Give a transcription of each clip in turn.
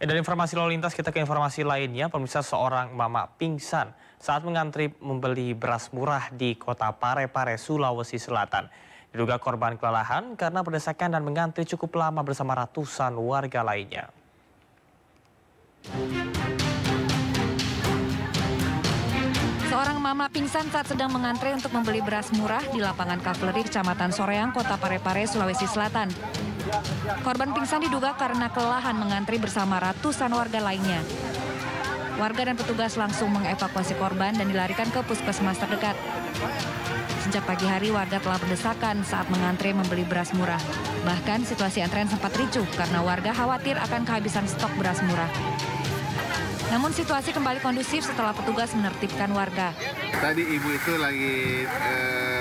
Ya, dari informasi lalu lintas kita ke informasi lainnya, pemirsa seorang mama pingsan saat mengantri membeli beras murah di kota Parepare, Sulawesi Selatan. Diduga korban kelelahan karena berdesakan dan mengantri cukup lama bersama ratusan warga lainnya. Seorang mama pingsan saat sedang mengantre untuk membeli beras murah di lapangan Kavleri, Kecamatan Soreang, Kota Parepare, Sulawesi Selatan. Korban pingsan diduga karena kelelahan mengantri bersama ratusan warga lainnya. Warga dan petugas langsung mengevakuasi korban dan dilarikan ke puskesmas terdekat. Sejak pagi hari warga telah berdesakan saat mengantre membeli beras murah. Bahkan situasi antrean sempat ricuh karena warga khawatir akan kehabisan stok beras murah. Namun situasi kembali kondusif setelah petugas menertibkan warga. Tadi ibu itu lagi eh,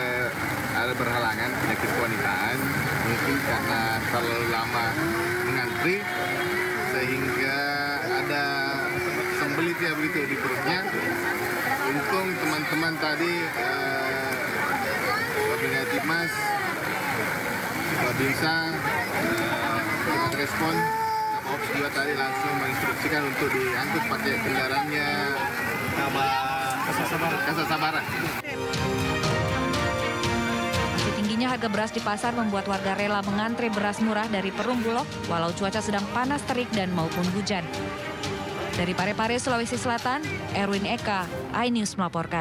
ada berhalangan penyakit kewanitaan, mungkin karena terlalu lama mengantri sehingga ada sembelit ya begitu di perutnya. Untung teman-teman tadi eh, Babinsa Timas, Babinsa eh, respon Ops juga tadi langsung menginstruksikan untuk diangkut pakai kendaraannya Kasa Sabaran. Kasa Harga beras di pasar membuat warga rela mengantre beras murah dari Perum Bulog walau cuaca sedang panas terik dan maupun hujan. Dari Parepare, Sulawesi Selatan, Erwin Eka, iNews melaporkan.